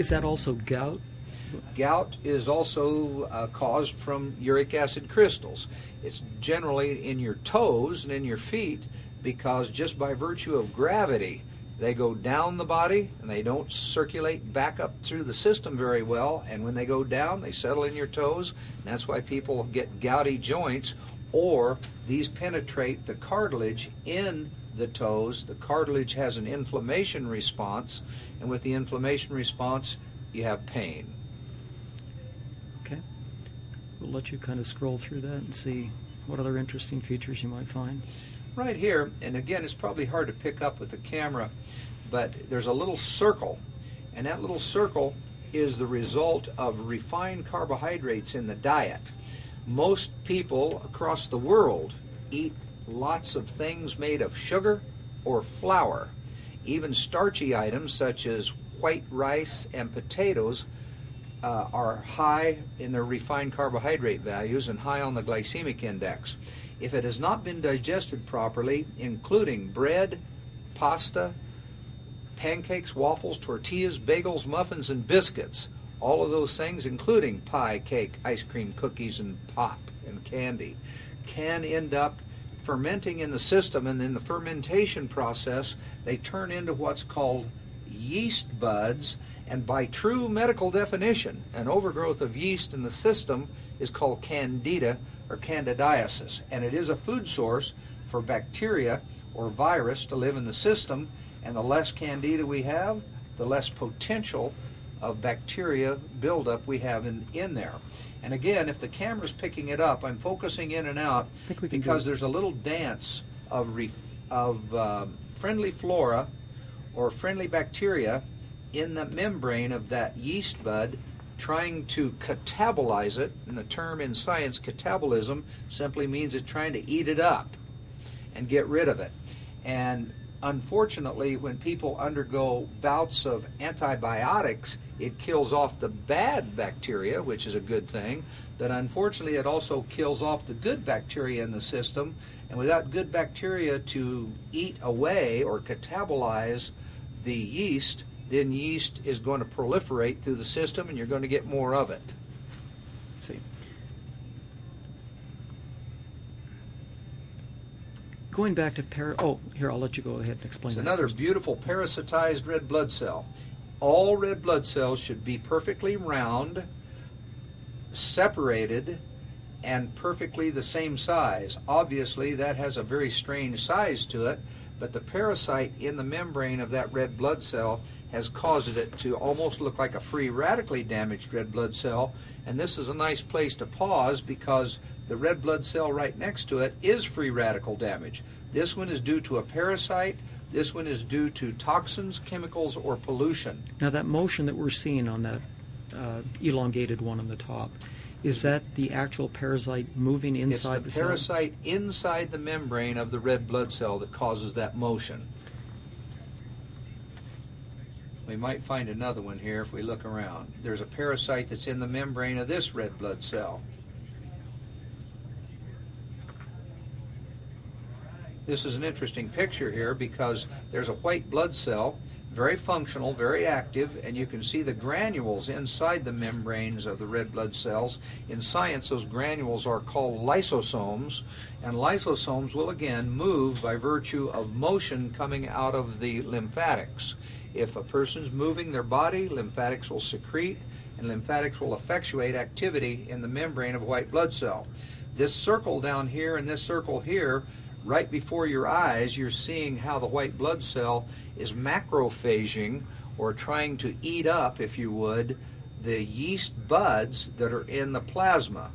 Is that also gout? Gout is also uh, caused from uric acid crystals. It's generally in your toes and in your feet because just by virtue of gravity, they go down the body and they don't circulate back up through the system very well. And when they go down, they settle in your toes. And that's why people get gouty joints or these penetrate the cartilage in the toes. The cartilage has an inflammation response, and with the inflammation response, you have pain. Okay. We'll let you kind of scroll through that and see what other interesting features you might find. Right here, and again, it's probably hard to pick up with the camera, but there's a little circle, and that little circle is the result of refined carbohydrates in the diet. Most people across the world eat lots of things made of sugar or flour. Even starchy items such as white rice and potatoes uh, are high in their refined carbohydrate values and high on the glycemic index. If it has not been digested properly, including bread, pasta, pancakes, waffles, tortillas, bagels, muffins, and biscuits, all of those things, including pie, cake, ice cream, cookies, and pop and candy, can end up fermenting in the system, and in the fermentation process, they turn into what's called yeast buds. And by true medical definition, an overgrowth of yeast in the system is called candida or candidiasis. And it is a food source for bacteria or virus to live in the system. And the less candida we have, the less potential of bacteria buildup we have in, in there. And again, if the camera's picking it up, I'm focusing in and out because there's a little dance of, ref, of uh, friendly flora or friendly bacteria in the membrane of that yeast bud trying to catabolize it. And the term in science, catabolism, simply means it's trying to eat it up and get rid of it. And unfortunately, when people undergo bouts of antibiotics, it kills off the bad bacteria, which is a good thing. But unfortunately, it also kills off the good bacteria in the system. And without good bacteria to eat away or catabolize the yeast, then yeast is going to proliferate through the system and you're going to get more of it. Let's see. Going back to para, oh, here, I'll let you go ahead and explain It's another first. beautiful parasitized red blood cell. All red blood cells should be perfectly round, separated, and perfectly the same size. Obviously, that has a very strange size to it, but the parasite in the membrane of that red blood cell has caused it to almost look like a free radically damaged red blood cell. And this is a nice place to pause because the red blood cell right next to it is free radical damage. This one is due to a parasite. This one is due to toxins, chemicals, or pollution. Now, that motion that we're seeing on that uh, elongated one on the top, is that the actual parasite moving inside it's the, the parasite inside the membrane of the red blood cell that causes that motion. We might find another one here if we look around. There's a parasite that's in the membrane of this red blood cell. This is an interesting picture here because there's a white blood cell, very functional, very active, and you can see the granules inside the membranes of the red blood cells. In science, those granules are called lysosomes, and lysosomes will again move by virtue of motion coming out of the lymphatics. If a person's moving their body, lymphatics will secrete, and lymphatics will effectuate activity in the membrane of a white blood cell. This circle down here and this circle here right before your eyes, you're seeing how the white blood cell is macrophaging or trying to eat up, if you would, the yeast buds that are in the plasma.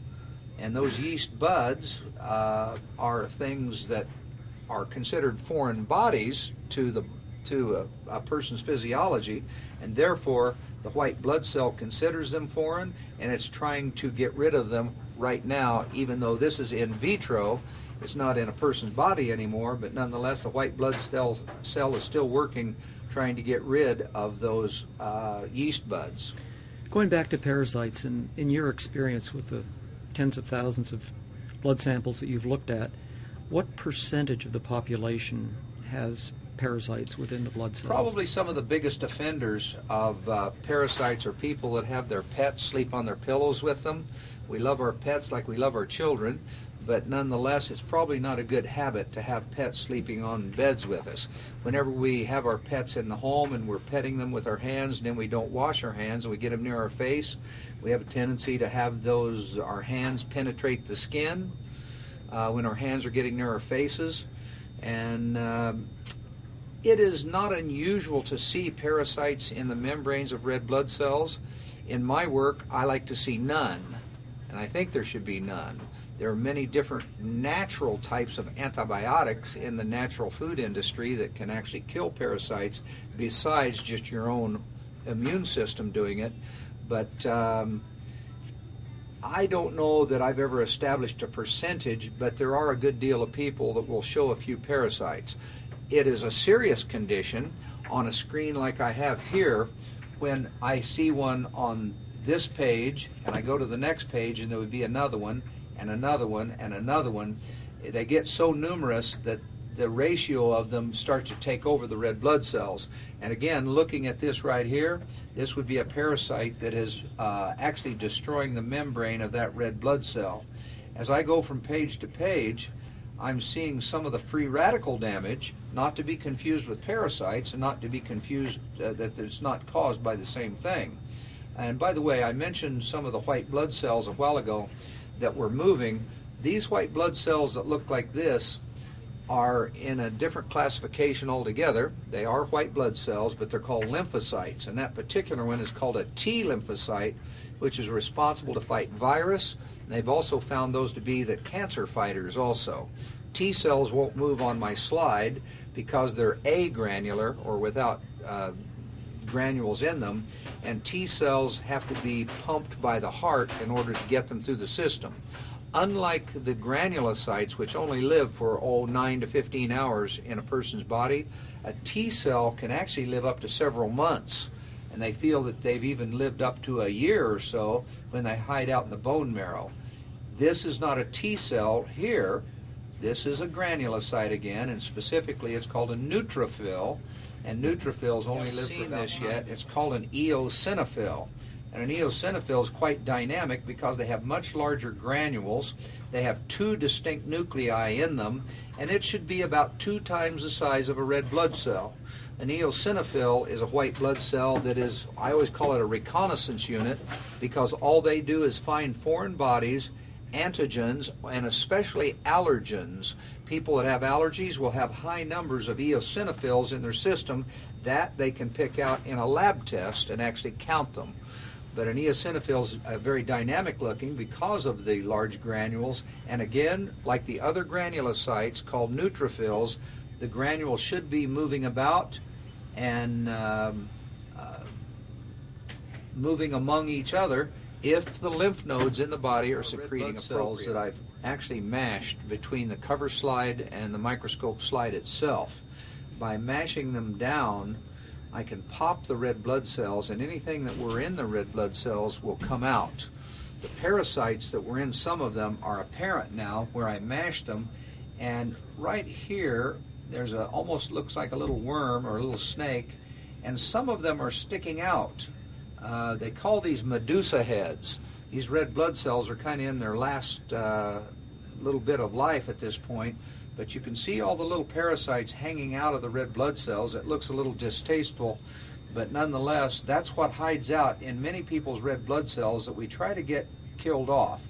And those yeast buds uh, are things that are considered foreign bodies to the to a, a person's physiology, and therefore the white blood cell considers them foreign, and it's trying to get rid of them right now, even though this is in vitro it's not in a person's body anymore, but nonetheless, the white blood cell, cell is still working, trying to get rid of those uh, yeast buds. Going back to parasites, and in your experience with the tens of thousands of blood samples that you've looked at, what percentage of the population has parasites within the blood cells? Probably some of the biggest offenders of uh, parasites are people that have their pets sleep on their pillows with them. We love our pets like we love our children, but nonetheless, it's probably not a good habit to have pets sleeping on beds with us. Whenever we have our pets in the home and we're petting them with our hands and then we don't wash our hands and we get them near our face, we have a tendency to have those our hands penetrate the skin uh, when our hands are getting near our faces. And um, it is not unusual to see parasites in the membranes of red blood cells. In my work, I like to see none, and I think there should be none. There are many different natural types of antibiotics in the natural food industry that can actually kill parasites besides just your own immune system doing it. But um, I don't know that I've ever established a percentage, but there are a good deal of people that will show a few parasites. It is a serious condition on a screen like I have here when I see one on this page and I go to the next page and there would be another one and another one and another one. They get so numerous that the ratio of them starts to take over the red blood cells. And again, looking at this right here, this would be a parasite that is uh, actually destroying the membrane of that red blood cell. As I go from page to page, I'm seeing some of the free radical damage, not to be confused with parasites and not to be confused uh, that it's not caused by the same thing. And by the way, I mentioned some of the white blood cells a while ago that were moving. These white blood cells that look like this are in a different classification altogether. They are white blood cells, but they're called lymphocytes. And that particular one is called a T lymphocyte, which is responsible to fight virus. They've also found those to be the cancer fighters also. T cells won't move on my slide because they're agranular or without uh, granules in them, and T cells have to be pumped by the heart in order to get them through the system. Unlike the granulocytes, which only live for oh, 9 to 15 hours in a person's body, a T cell can actually live up to several months. And they feel that they've even lived up to a year or so when they hide out in the bone marrow. This is not a T cell here. This is a granulocyte again, and specifically it's called a neutrophil. And neutrophils only live seen this yet. It's called an eosinophil. And an eosinophil is quite dynamic because they have much larger granules. They have two distinct nuclei in them, and it should be about two times the size of a red blood cell. An eosinophil is a white blood cell that is, I always call it a reconnaissance unit because all they do is find foreign bodies, antigens, and especially allergens. People that have allergies will have high numbers of eosinophils in their system that they can pick out in a lab test and actually count them. But an eosinophil is uh, very dynamic looking because of the large granules. And again, like the other granulocytes called neutrophils, the granules should be moving about and um, uh, moving among each other if the lymph nodes in the body are secreting cells that I've actually mashed between the cover slide and the microscope slide itself. By mashing them down, I can pop the red blood cells, and anything that were in the red blood cells will come out. The parasites that were in some of them are apparent now where I mashed them, and right here there's a almost looks like a little worm or a little snake, and some of them are sticking out. Uh, they call these medusa heads. These red blood cells are kind of in their last uh, little bit of life at this point, but you can see all the little parasites hanging out of the red blood cells. It looks a little distasteful, but nonetheless, that's what hides out in many people's red blood cells that we try to get killed off.